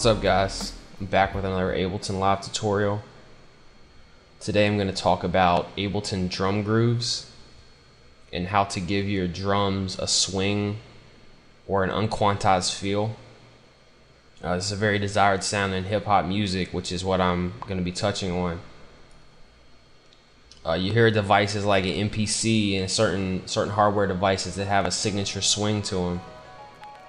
What's up guys? I'm back with another Ableton Live tutorial. Today I'm going to talk about Ableton drum grooves and how to give your drums a swing or an unquantized feel. Uh, this is a very desired sound in hip hop music, which is what I'm going to be touching on. Uh, you hear devices like an MPC and certain certain hardware devices that have a signature swing to them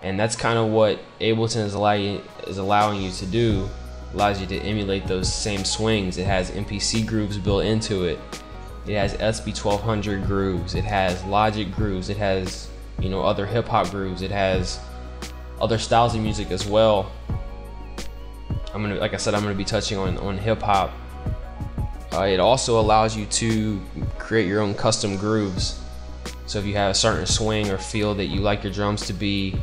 and that's kind of what Ableton is allowing is allowing you to do. Allows you to emulate those same swings. It has MPC grooves built into it. It has SP1200 grooves. It has Logic grooves. It has you know other hip hop grooves. It has other styles of music as well. I'm gonna like I said I'm gonna be touching on on hip hop uh, it also allows you to create your own custom grooves. So if you have a certain swing or feel that you like your drums to be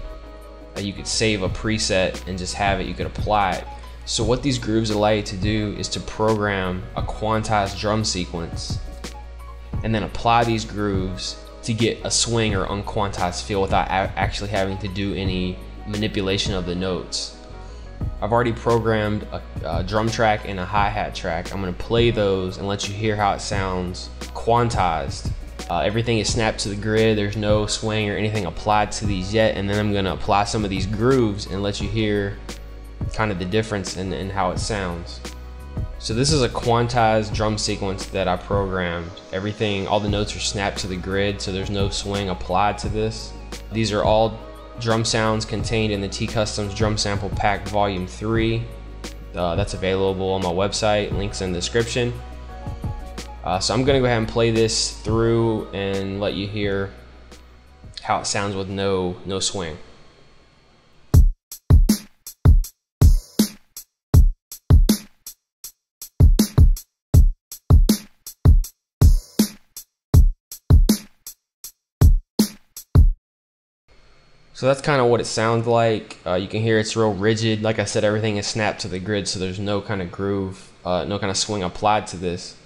you could save a preset and just have it, you could apply it. So what these grooves allow you to do is to program a quantized drum sequence and then apply these grooves to get a swing or unquantized feel without actually having to do any manipulation of the notes. I've already programmed a, a drum track and a hi-hat track. I'm gonna play those and let you hear how it sounds quantized uh, everything is snapped to the grid. There's no swing or anything applied to these yet. And then I'm gonna apply some of these grooves and let you hear kind of the difference in, in how it sounds. So this is a quantized drum sequence that I programmed. Everything, all the notes are snapped to the grid, so there's no swing applied to this. These are all drum sounds contained in the TCustomz Drum Sample Pack Volume 3. Uh, that's available on my website, links in the description. Uh, so I'm gonna go ahead and play this through and let you hear how it sounds with no, no swing. So that's kind of what it sounds like. Uh, you can hear it's real rigid. Like I said, everything is snapped to the grid, so there's no kind of groove, uh, no kind of swing applied to this.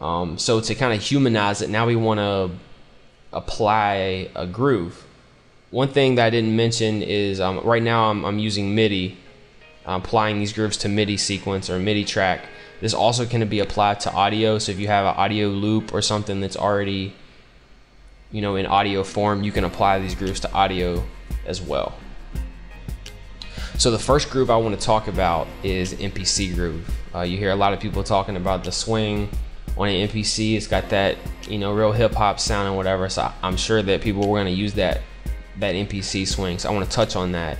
Um, so to kind of humanize it, now we want to apply a groove. One thing that I didn't mention is um, right now I'm, I'm using MIDI, I'm applying these grooves to MIDI sequence or MIDI track. This also can be applied to audio. So if you have an audio loop or something that's already, you know, in audio form, you can apply these grooves to audio as well. So the first groove I want to talk about is MPC groove. Uh, you hear a lot of people talking about the swing, on an MPC. It's got that you know real hip hop sound and whatever. So I'm sure that people were gonna use that that MPC swing. So I want to touch on that.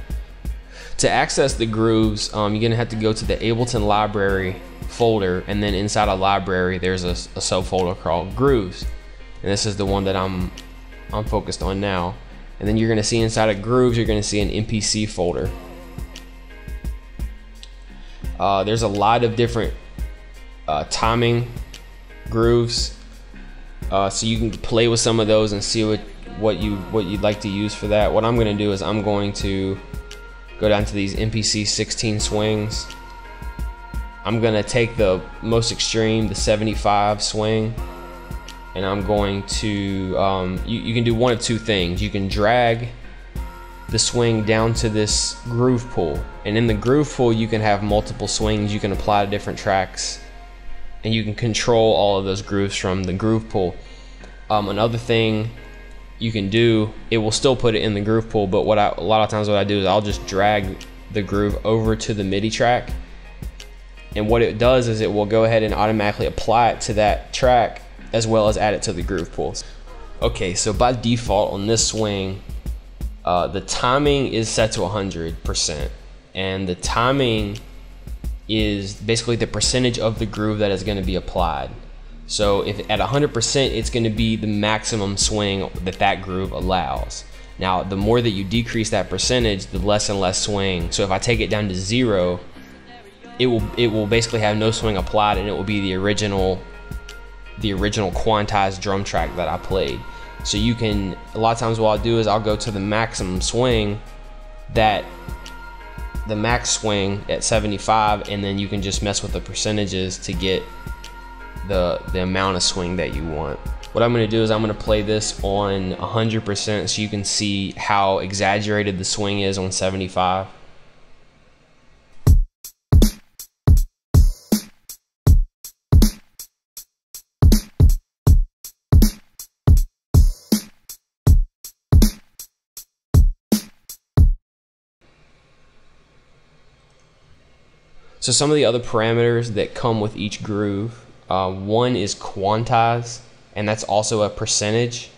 To access the grooves, um, you're gonna have to go to the Ableton library folder, and then inside a library, there's a, a subfolder called grooves, and this is the one that I'm I'm focused on now. And then you're gonna see inside of grooves, you're gonna see an MPC folder. Uh, there's a lot of different uh, timing grooves. Uh, so you can play with some of those and see what what you what you'd like to use for that. What I'm going to do is I'm going to go down to these MPC 16 swings. I'm going to take the most extreme, the 75 swing, and I'm going to um, you, you can do one of two things. You can drag the swing down to this groove pool, and in the groove pool you can have multiple swings. You can apply to different tracks and you can control all of those grooves from the groove pool. Um, another thing you can do, it will still put it in the groove pool, but what I, a lot of times what I do is I'll just drag the groove over to the MIDI track. And what it does is it will go ahead and automatically apply it to that track as well as add it to the groove pool. Okay, so by default on this swing, uh, the timing is set to 100%. And the timing is basically the percentage of the groove that is going to be applied. So if at 100%, it's going to be the maximum swing that that groove allows. Now, the more that you decrease that percentage, the less and less swing. So if I take it down to zero, it will it will basically have no swing applied, and it will be the original the original quantized drum track that I played. So you can a lot of times what I'll do is I'll go to the maximum swing that the max swing at 75 and then you can just mess with the percentages to get the the amount of swing that you want. What I'm gonna do is I'm gonna play this on 100% so you can see how exaggerated the swing is on 75. So some of the other parameters that come with each groove, uh, one is quantize, and that's also a percentage.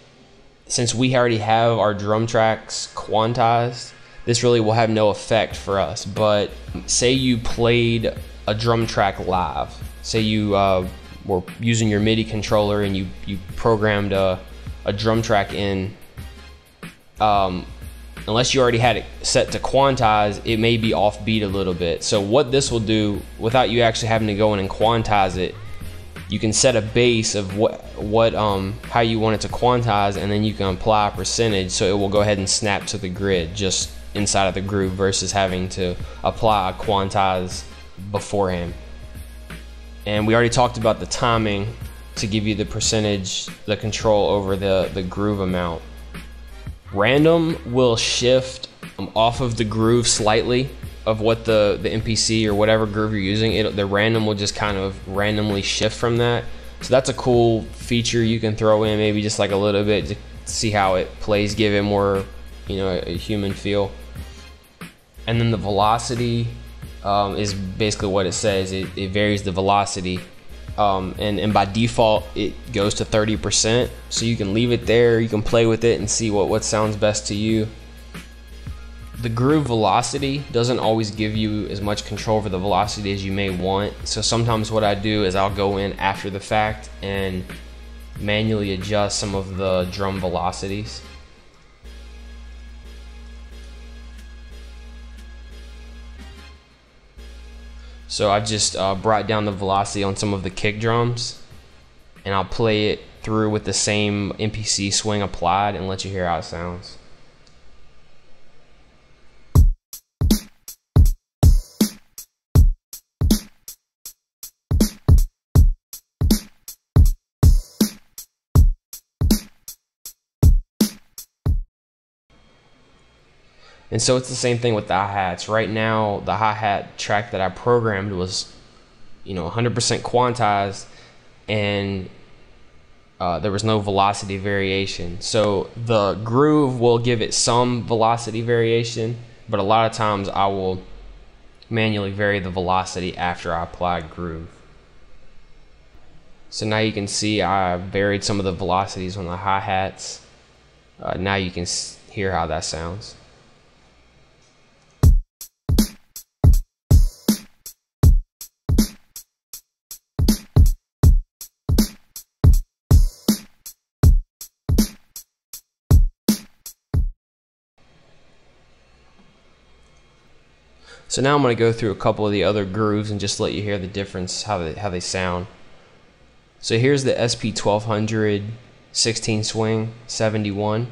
Since we already have our drum tracks quantized, this really will have no effect for us. But say you played a drum track live, say you uh, were using your MIDI controller and you you programmed a, a drum track in. Um, unless you already had it set to quantize, it may be offbeat a little bit. So what this will do, without you actually having to go in and quantize it, you can set a base of what what um how you want it to quantize, and then you can apply a percentage, so it will go ahead and snap to the grid just inside of the groove versus having to apply a quantize beforehand. And we already talked about the timing to give you the percentage, the control over the the groove amount. Random will shift um, off of the groove slightly of what the, the MPC or whatever groove you're using. It, the random will just kind of randomly shift from that. So that's a cool feature you can throw in, maybe just like a little bit to see how it plays, give it more, you know, a, a human feel. And then the velocity um, is basically what it says. It, it varies the velocity um, and, and by default it goes to 30% so you can leave it there. You can play with it and see what, what sounds best to you. The groove velocity doesn't always give you as much control over the velocity as you may want. So sometimes what I do is I'll go in after the fact and manually adjust some of the drum velocities So I've just uh, brought down the velocity on some of the kick drums and I'll play it through with the same MPC swing applied and let you hear how it sounds. And so it's the same thing with the hi-hats. Right now, the hi-hat track that I programmed was, you know, 100% quantized and uh, there was no velocity variation. So the groove will give it some velocity variation, but a lot of times I will manually vary the velocity after I apply groove. So now you can see I varied some of the velocities on the hi-hats. Uh, now you can hear how that sounds. So now I'm going to go through a couple of the other grooves and just let you hear the difference, how they, how they sound. So here's the SP1200 16 swing 71.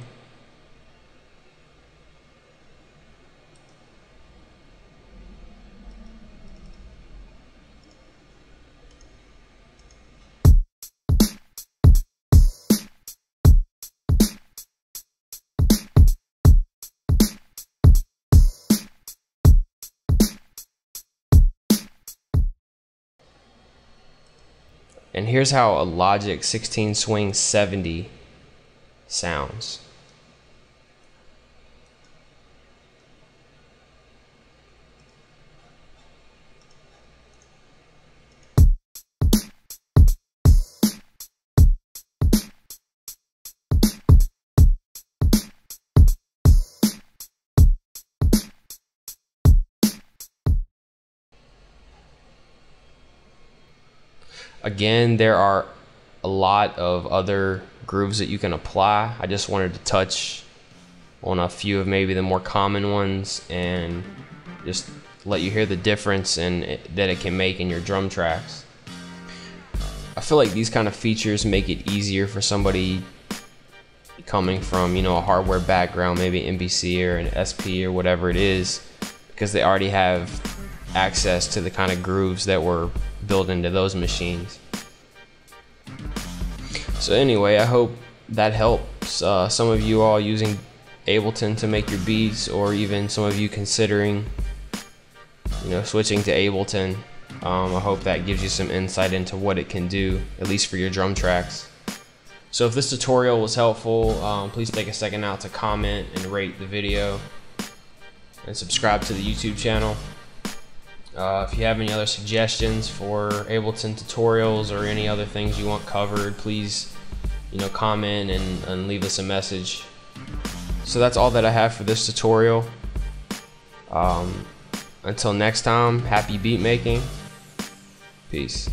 And here's how a Logic 16 Swing 70 sounds. Again, there are a lot of other grooves that you can apply. I just wanted to touch on a few of maybe the more common ones and just let you hear the difference and that it can make in your drum tracks. I feel like these kind of features make it easier for somebody coming from, you know, a hardware background, maybe MPC or an SP or whatever it is, because they already have access to the kind of grooves that were built into those machines. So anyway, I hope that helps uh, some of you all using Ableton to make your beats, or even some of you considering, you know, switching to Ableton. Um, I hope that gives you some insight into what it can do, at least for your drum tracks. So if this tutorial was helpful, um, please take a second out to comment and rate the video and subscribe to the YouTube channel. Uh, if you have any other suggestions for Ableton tutorials or any other things you want covered, please, you know, comment and, and leave us a message. So that's all that I have for this tutorial. Um, until next time, happy beat making. Peace.